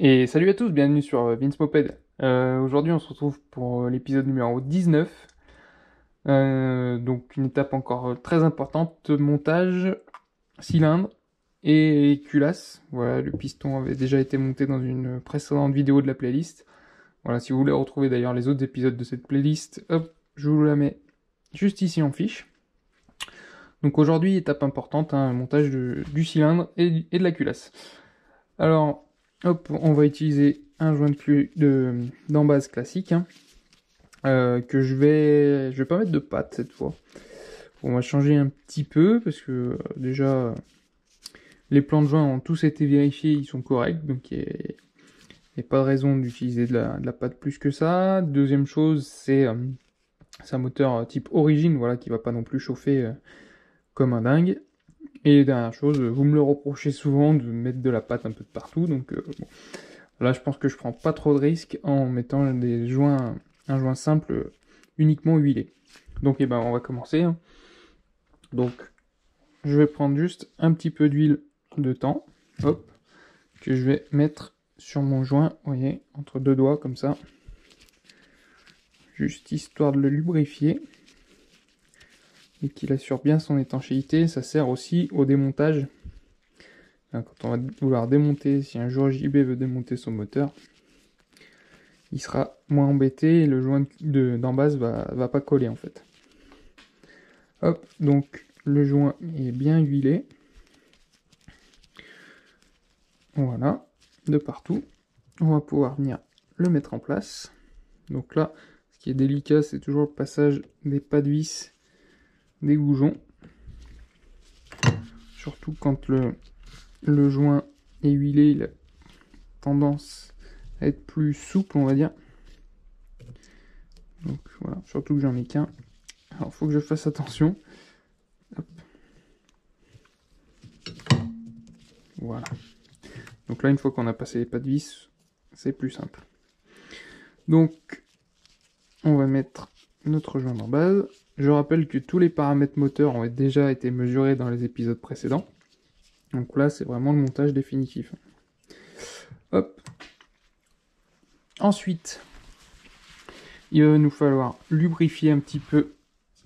Et salut à tous, bienvenue sur euh, Vince Moped. Euh, Aujourd'hui, on se retrouve pour euh, l'épisode numéro 19. Euh, donc, une étape encore euh, très importante montage, cylindre et culasse. Voilà, le piston avait déjà été monté dans une précédente vidéo de la playlist. Voilà, si vous voulez retrouver d'ailleurs les autres épisodes de cette playlist, hop, je vous la mets juste ici en fiche. Donc aujourd'hui, étape importante, hein, montage du cylindre et, et de la culasse. Alors, hop, on va utiliser un joint de cul de d'embase classique, hein, euh, que je vais, pas mettre de patte cette fois. On va changer un petit peu parce que euh, déjà les plans de joint ont tous été vérifiés, ils sont corrects, donc il n'y a, pas de raison d'utiliser de la, pâte plus que ça. Deuxième chose, c'est euh, un moteur type origine, voilà, qui va pas non plus chauffer comme un dingue. Et dernière chose, vous me le reprochez souvent de mettre de la pâte un peu de partout, donc euh, là je pense que je prends pas trop de risques en mettant des joints, un joint simple euh, uniquement huilé. Donc eh ben on va commencer. hein. Donc je vais prendre juste un petit peu d'huile de temps, hop, que je vais mettre sur mon joint, vous voyez, entre deux doigts comme ça, juste histoire de le lubrifier et qu'il assure bien son étanchéité. Ça sert aussi au démontage. Hein, Quand on va vouloir démonter, si un jour JB veut démonter son moteur, il sera moins embêté et le joint de- d'en base va, va pas coller en fait. Hop, donc le joint est bien huilé. Voilà, de partout. On va pouvoir venir le mettre en place. Donc là, ce qui est délicat, c'est toujours le passage des pas de vis des goujons. Surtout quand le, joint est huilé, il a tendance à être plus souple, on va dire. Donc voilà, surtout que j'en ai qu'un. Alors faut que je fasse attention. Voilà. Donc là, une fois qu'on a passé les pas de vis, c'est plus simple. Donc, on va mettre notre joint en base. Je rappelle que tous les paramètres moteurs ont déjà été mesurés dans les épisodes précédents. Donc là, c'est vraiment le montage définitif. Hop. Ensuite, il va nous falloir lubrifier un petit peu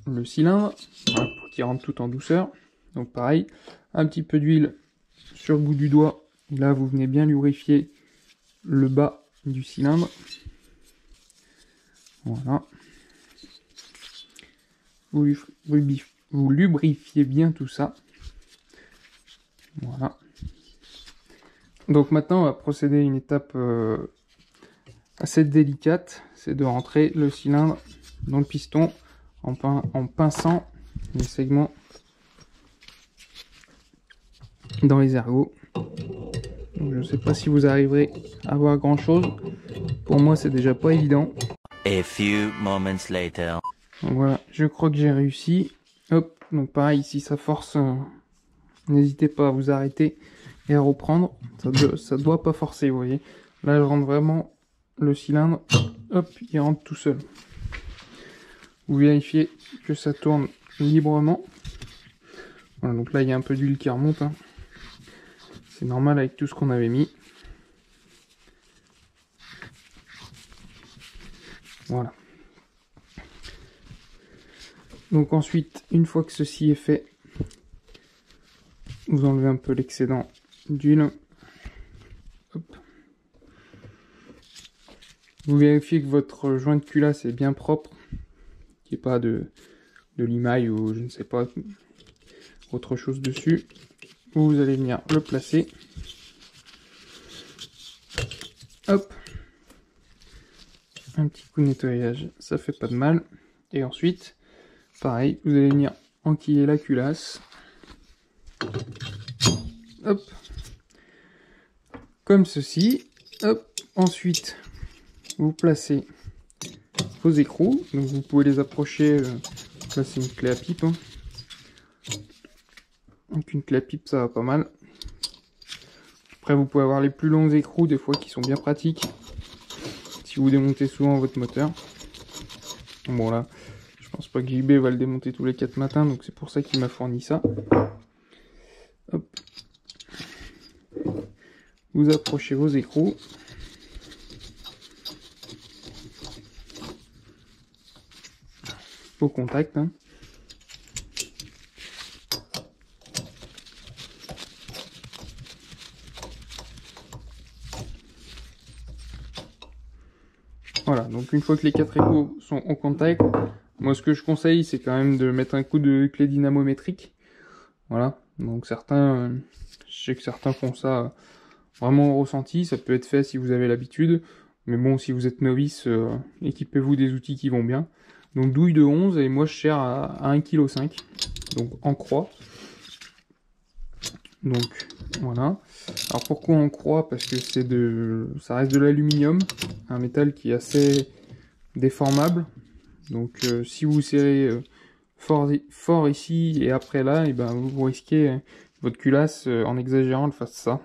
le cylindre pour qu'il rentre tout en douceur. Donc pareil, un petit peu d'huile sur le bout du doigt. Là, vous venez bien lubrifier le bas du cylindre. Voilà. Vous, lubrifiez bien tout ça. Voilà. Donc maintenant, on va procéder à une étape euh, assez délicate. C'est de rentrer le cylindre dans le piston en, pin- en pinçant les segments dans les ergots. Je ne sais pas si vous arriverez à voir grand chose. Pour moi, c'est déjà pas évident. Moments. Voilà, je crois que j'ai réussi. Hop, donc pareil, si ça force, euh, n'hésitez pas à vous arrêter et à reprendre. Ça, doit- doit pas forcer, vous voyez. Là, je rentre vraiment le cylindre. Hop, il rentre tout seul. Vous vérifiez que ça tourne librement. Voilà, donc là, il y a un peu d'huile qui remonte. hein. C'est normal avec tout ce qu'on avait mis. Voilà. Donc ensuite, une fois que ceci est fait, vous enlevez un peu l'excédent d'huile. Vous vérifiez que votre joint de culasse est bien propre, qu'il n'y ait pas de, de limaille ou je ne sais pas autre chose dessus. Vous allez venir le placer. Hop. Un petit coup de nettoyage, ça fait pas de mal. Et ensuite, pareil, vous allez venir enquiller la culasse. Hop. Comme ceci. Ensuite, vous placez vos écrous. Donc vous pouvez les approcher. euh, là, c'est une clé à pipe. hein. Donc une clé à pipe, ça va pas mal. Après, vous pouvez avoir les plus longs écrous, des fois, qui sont bien pratiques. Si vous démontez souvent votre moteur. Bon, là, je pense pas que JB va le démonter tous les 4 matins, donc c'est pour ça qu'il m'a fourni ça. Vous approchez vos écrous. Au contact. Hein. Voilà, donc une fois que les quatre échos sont en contact, moi ce que je conseille c'est quand même de mettre un coup de clé dynamométrique. Voilà, donc certains, euh, je sais que certains font ça euh, vraiment au ressenti, ça peut être fait si vous avez l'habitude, mais bon si vous êtes novice, euh, équipez-vous des outils qui vont bien. Donc douille de 11 et moi je à, à 1,5 kg, donc en croix. Donc voilà. Alors pourquoi en croix? Parce que c'est de, ça reste de l'aluminium, un métal qui est assez déformable. Donc euh, si vous serrez euh, fort, ici et après là, et ben vous risquez euh, votre culasse en exagérant de fasse ça.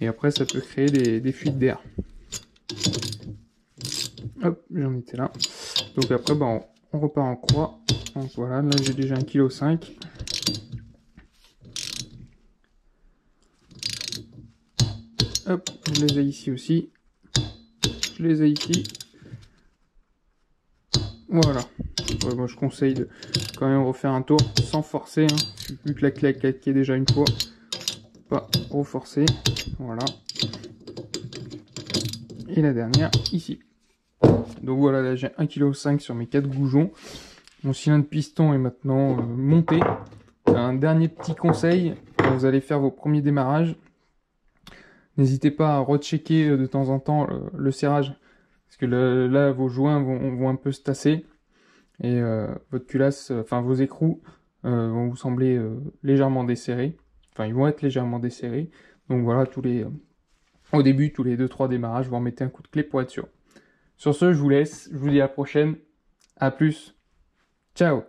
Et après ça peut créer des, des fuites d'air. Hop, j'en étais là. Donc après ben, on, on repart en croix. Donc voilà, là j'ai déjà 1,5 kg. Hop, je les ai ici aussi. Je les ai ici. Voilà. Moi je conseille de quand même refaire un tour sans forcer. Hein. Vu que la clé a claqué déjà une fois. Pas trop forcer. Voilà. Et la dernière ici. Donc voilà, là j'ai 1,5 kg sur mes 4 goujons. Mon cylindre piston est maintenant euh, monté. Un dernier petit conseil, quand vous allez faire vos premiers démarrages, N'hésitez pas à rechecker euh, de temps en temps le serrage. Parce que là, vos joints vont, un peu se tasser. Et euh, votre culasse, euh, enfin vos écrous, euh, vont vous sembler légèrement desserrés. Enfin, ils vont être légèrement desserrés. Donc voilà, tous les, au début, tous les 2-3 démarrages, vous remettez un coup de clé pour être sûr. Sur ce, je vous laisse. Je vous dis à la prochaine. À plus. Ciao